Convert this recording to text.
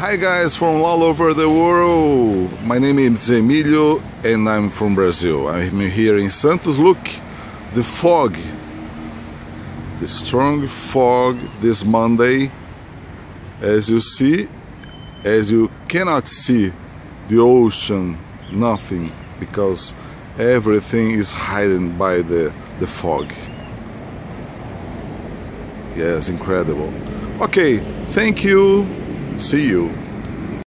Hi guys from all over the world. My name is Emilio and I'm from Brazil. I'm here in Santos. Look, the fog, the strong fog this Monday. As you see, as you cannot see the ocean, nothing, because everything is hidden by the, the fog. Yes, incredible. Okay, thank you. See you.